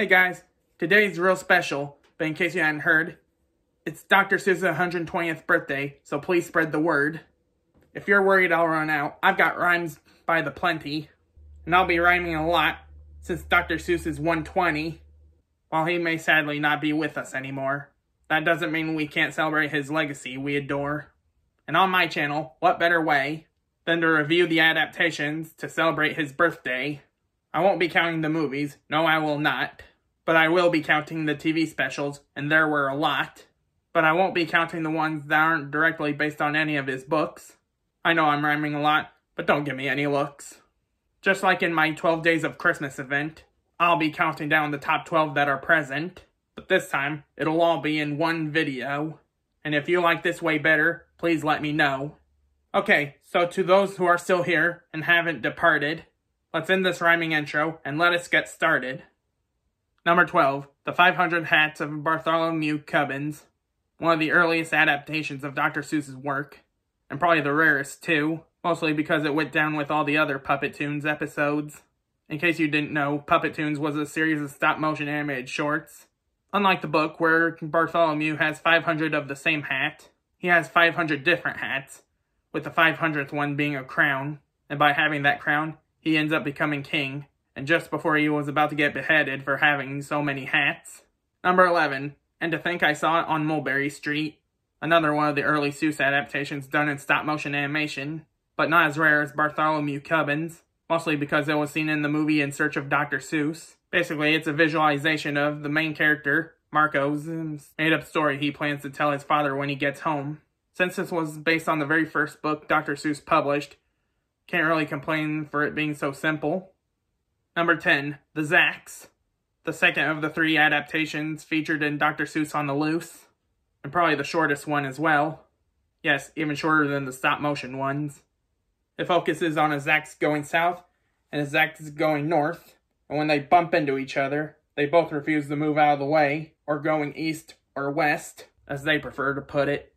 Hey guys, today's real special, but in case you hadn't heard, it's Dr. Seuss's 120th birthday, so please spread the word. If you're worried I'll run out, I've got rhymes by the plenty, and I'll be rhyming a lot since Dr. Seuss is 120, while he may sadly not be with us anymore. That doesn't mean we can't celebrate his legacy we adore. And on my channel, what better way than to review the adaptations to celebrate his birthday? I won't be counting the movies, no I will not, but I will be counting the TV specials, and there were a lot. But I won't be counting the ones that aren't directly based on any of his books. I know I'm rhyming a lot, but don't give me any looks. Just like in my 12 Days of Christmas event, I'll be counting down the top 12 that are present, but this time, it'll all be in one video. And if you like this way better, please let me know. Okay, so to those who are still here and haven't departed, let's end this rhyming intro and let us get started. Number 12, The 500 Hats of Bartholomew Cubbins, one of the earliest adaptations of Dr. Seuss's work, and probably the rarest too, mostly because it went down with all the other Puppetoons episodes. In case you didn't know, Puppetoons was a series of stop-motion animated shorts. Unlike the book, where Bartholomew has 500 of the same hat, he has 500 different hats, with the 500th one being a crown, and by having that crown, he ends up becoming king, and just before he was about to get beheaded for having so many hats. Number 11, and to think I saw it on Mulberry Street, another one of the early Seuss adaptations done in stop-motion animation, but not as rare as Bartholomew Cubbins, mostly because it was seen in the movie In Search of Dr. Seuss. Basically, it's a visualization of the main character, Marco's made-up story he plans to tell his father when he gets home. Since this was based on the very first book Dr. Seuss published, can't really complain for it being so simple. Number 10, The Zax, the second of the three adaptations featured in Dr. Seuss on the Loose, and probably the shortest one as well. Yes, even shorter than the stop-motion ones. It focuses on a Zax going south and a Zax going north, and when they bump into each other, they both refuse to move out of the way, or going east or west, as they prefer to put it.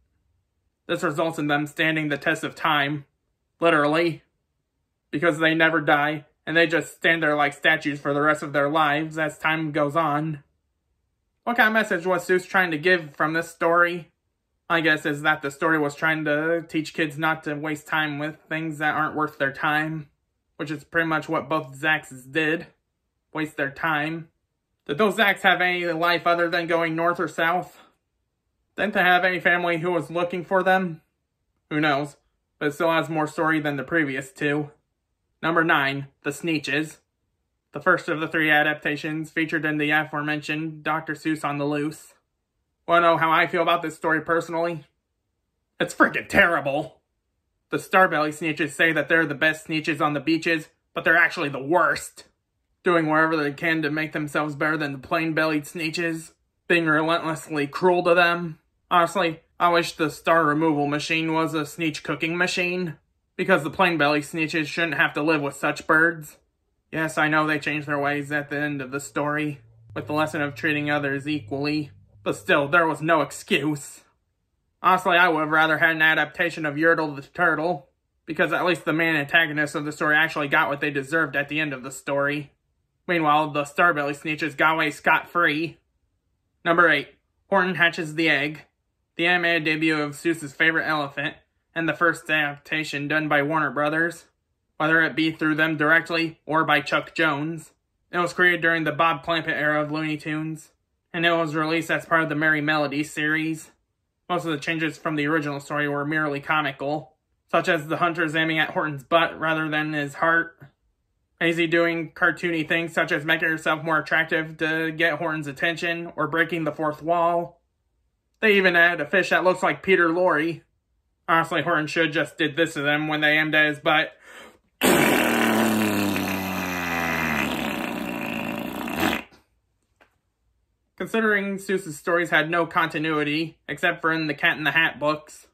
This results in them standing the test of time, literally, because they never die, and they just stand there like statues for the rest of their lives as time goes on. What kind of message was Seuss trying to give from this story? I guess is that the story was trying to teach kids not to waste time with things that aren't worth their time, which is pretty much what both Zaxes did. Waste their time. Did those Zax have any life other than going north or south? Didn't they have any family who was looking for them? Who knows, but it still has more story than the previous two. Number 9, The Sneetches. The first of the three adaptations featured in the aforementioned Dr. Seuss on the Loose. Wanna know how I feel about this story personally? It's freaking terrible! The Starbelly Sneetches say that they're the best Sneetches on the beaches, but they're actually the worst. Doing whatever they can to make themselves better than the plain-bellied Sneetches. Being relentlessly cruel to them. Honestly, I wish the star removal machine was a Sneetch cooking machine. Because the plain-belly Sneetches shouldn't have to live with such birds. Yes, I know they changed their ways at the end of the story, with the lesson of treating others equally. But still, there was no excuse. Honestly, I would have rather had an adaptation of Yertle the Turtle, because at least the main antagonists of the story actually got what they deserved at the end of the story. Meanwhile, the Starbelly Sneetches got away scot-free. Number 8. Horton Hatches the Egg. The animated debut of Seuss's favorite elephant, and the first adaptation done by Warner Brothers, whether it be through them directly or by Chuck Jones. It was created during the Bob Clampett era of Looney Tunes, and it was released as part of the Merrie Melodies series. Most of the changes from the original story were merely comical, such as the hunters aiming at Horton's butt rather than his heart. Mayzie doing cartoony things such as making herself more attractive to get Horton's attention or breaking the fourth wall. They even add a fish that looks like Peter Lorre. Honestly, Horton should just did this to them when they aimed at his butt. Considering Seuss's stories had no continuity, except for in the Cat in the Hat books,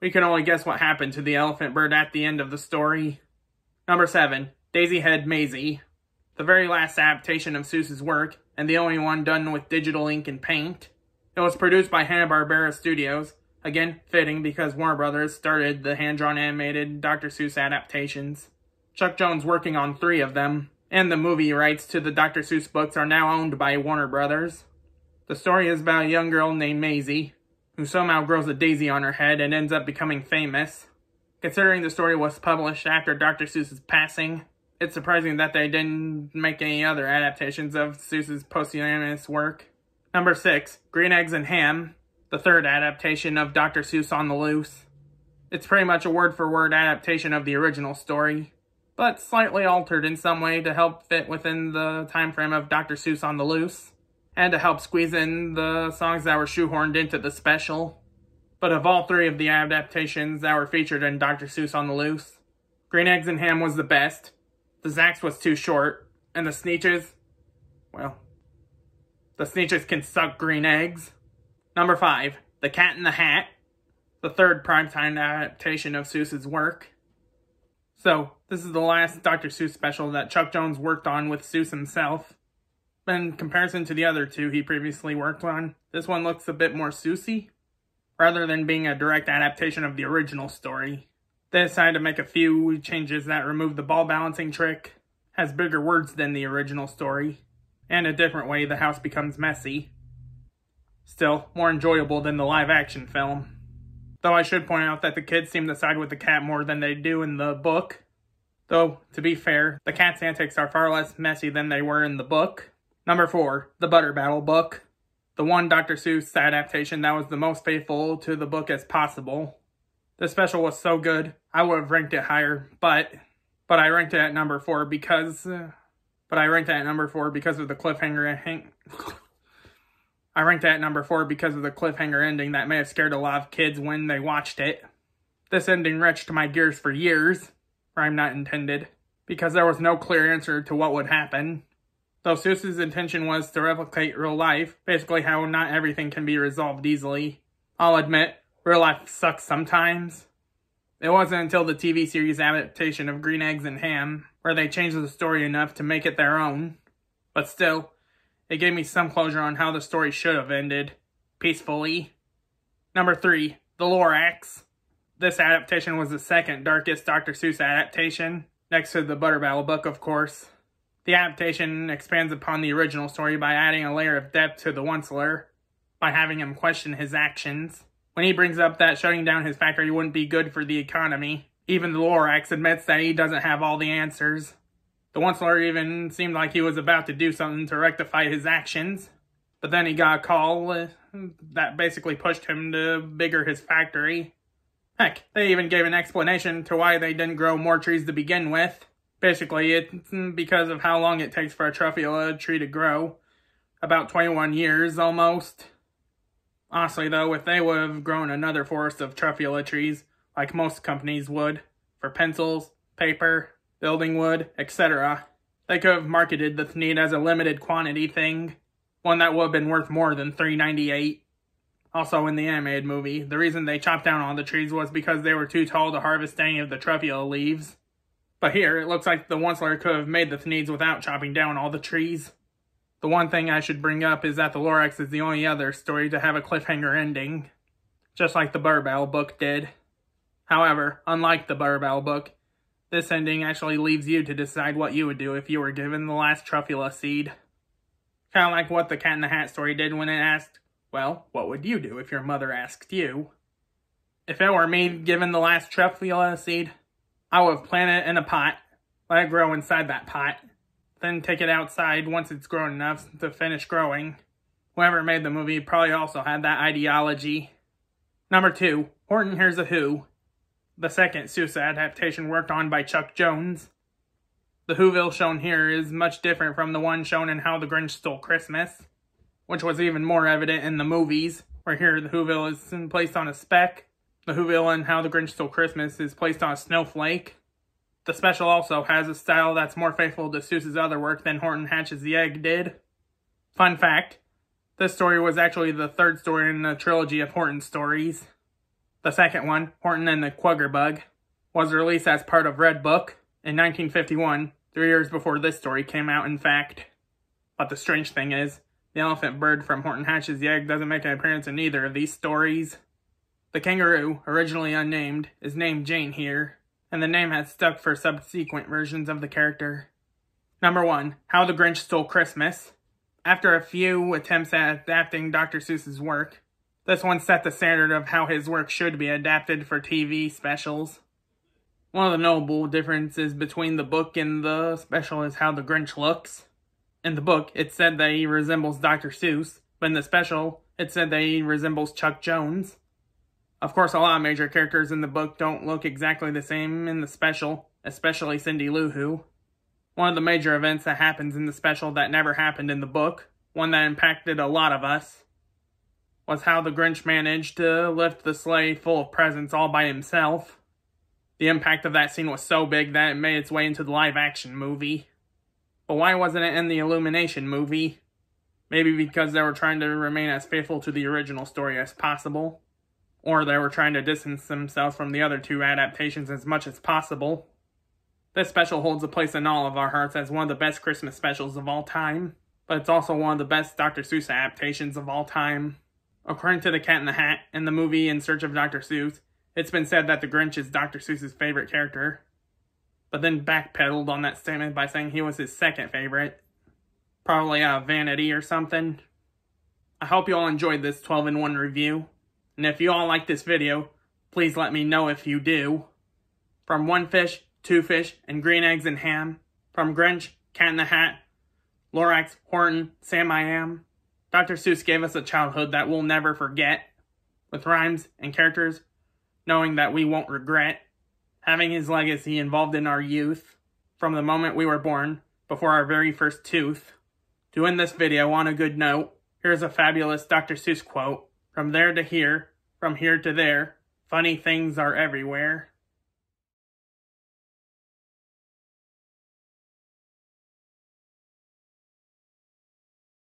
we can only guess what happened to the elephant bird at the end of the story. Number 7. Daisy Head Mayzie. The very last adaptation of Seuss's work, and the only one done with digital ink and paint. It was produced by Hanna-Barbera Studios, again fitting because Warner Brothers started the hand-drawn animated Dr. Seuss adaptations. Chuck Jones working on three of them, and the movie rights to the Dr. Seuss books are now owned by Warner Brothers. The story is about a young girl named Mayzie, who somehow grows a daisy on her head and ends up becoming famous. Considering the story was published after Dr. Seuss's passing, it's surprising that they didn't make any other adaptations of Seuss's posthumous work. Number 6, Green Eggs and Ham, the third adaptation of Dr. Seuss on the Loose. It's pretty much a word-for-word adaptation of the original story, but slightly altered in some way to help fit within the time frame of Dr. Seuss on the Loose, and to help squeeze in the songs that were shoehorned into the special. But of all three of the adaptations that were featured in Dr. Seuss on the Loose, Green Eggs and Ham was the best, the Zax was too short, and the Sneetches, well, the Sneetches can suck green eggs. Number 5, The Cat in the Hat, the third primetime adaptation of Seuss's work. So, this is the last Dr. Seuss special that Chuck Jones worked on with Seuss himself. In comparison to the other two he previously worked on, this one looks a bit more Seussy, rather than being a direct adaptation of the original story. They decided to make a few changes that remove the ball balancing trick, has bigger words than the original story, and a different way the house becomes messy. Still, more enjoyable than the live action film. Though I should point out that the kids seem to side with the cat more than they do in the book. Though, to be fair, the cat's antics are far less messy than they were in the book. Number 4, The Butter Battle book. The one Dr. Seuss adaptation that was the most faithful to the book as possible. The special was so good, I would have ranked it higher, but but I ranked it at number 4 because uh, but I ranked it at number 4 because of the cliffhanger hang I ranked it at number 4 because of the cliffhanger ending that may have scared a lot of kids when they watched it. This ending wrenched my gears for years, I'm not intended, because there was no clear answer to what would happen. Though Seuss's intention was to replicate real life, basically how not everything can be resolved easily. I'll admit, real life sucks sometimes. It wasn't until the TV series adaptation of Green Eggs and Ham where they changed the story enough to make it their own. But still, it gave me some closure on how the story should have ended. Peacefully. Number 3. The Lorax. This adaptation was the second darkest Dr. Seuss adaptation, next to the Butter Battle book, of course. The adaptation expands upon the original story by adding a layer of depth to the Onceler, by having him question his actions. When he brings up that shutting down his factory wouldn't be good for the economy, even the Lorax admits that he doesn't have all the answers. The Onceler even seemed like he was about to do something to rectify his actions, but then he got a call uh, that basically pushed him to bigger his factory. Heck, they even gave an explanation to why they didn't grow more trees to begin with. Basically, it's because of how long it takes for a Truffula tree to grow. About 21 years, almost. Honestly, though, if they would have grown another forest of Truffula trees, like most companies would, for pencils, paper, building wood, etc., they could have marketed the Thneed as a limited quantity thing, one that would have been worth more than 398 also in the animated movie, the reason they chopped down all the trees was because they were too tall to harvest any of the Truffula leaves. But here, it looks like the Onceler could have made the Thneeds without chopping down all the trees. The one thing I should bring up is that the Lorax is the only other story to have a cliffhanger ending, just like the Battle book did. However, unlike the Battle book, this ending actually leaves you to decide what you would do if you were given the last Truffula seed. Kind of like what the Cat in the Hat story did when it asked, well, what would you do if your mother asked you? If it were me given the last Truffula seed, I would plant it in a pot, let it grow inside that pot, then take it outside once it's grown enough to finish growing. Whoever made the movie probably also had that ideology. Number 2, Horton Hears a Who. The second Seuss adaptation worked on by Chuck Jones. The Whoville shown here is much different from the one shown in How the Grinch Stole Christmas, which was even more evident in the movies, where here the Whoville is placed on a speck the Whoville and How the Grinch Stole Christmas is placed on a snowflake. The special also has a style that's more faithful to Seuss's other work than Horton Hatches the Egg did. Fun fact, this story was actually the third story in the trilogy of Horton stories. The second one, Horton and the Kwuggerbug, was released as part of Redbook in 1951, three years before this story came out in fact. But the strange thing is, the elephant bird from Horton Hatches the Egg doesn't make an appearance in either of these stories. The kangaroo, originally unnamed, is named Jane here, and the name has stuck for subsequent versions of the character. Number 1. How the Grinch Stole Christmas. After a few attempts at adapting Dr. Seuss's work, this one set the standard of how his work should be adapted for TV specials. One of the notable differences between the book and the special is how the Grinch looks. In the book, it said that he resembles Dr. Seuss, but in the special, it said that he resembles Chuck Jones. Of course, a lot of major characters in the book don't look exactly the same in the special, especially Cindy Lou Who. One of the major events that happens in the special that never happened in the book, one that impacted a lot of us, was how the Grinch managed to lift the sleigh full of presents all by himself. The impact of that scene was so big that it made its way into the live action movie. But why wasn't it in the Illumination movie? Maybe because they were trying to remain as faithful to the original story as possible. Or they were trying to distance themselves from the other two adaptations as much as possible. This special holds a place in all of our hearts as one of the best Christmas specials of all time, but it's also one of the best Dr. Seuss adaptations of all time. According to The Cat in the Hat and the movie In Search of Dr. Seuss, it's been said that the Grinch is Dr. Seuss's favorite character, but then backpedaled on that statement by saying he was his second favorite. Probably out of vanity or something. I hope you all enjoyed this 12 in 1 review. And if you all like this video, please let me know if you do. From One Fish, Two Fish, and Green Eggs and Ham. From Grinch, Cat in the Hat, Lorax, Horton, Sam I Am. Dr. Seuss gave us a childhood that we'll never forget. With rhymes and characters, knowing that we won't regret. Having his legacy involved in our youth. From the moment we were born, before our very first tooth. To end this video on a good note, here's a fabulous Dr. Seuss quote. From there to here, from here to there, funny things are everywhere.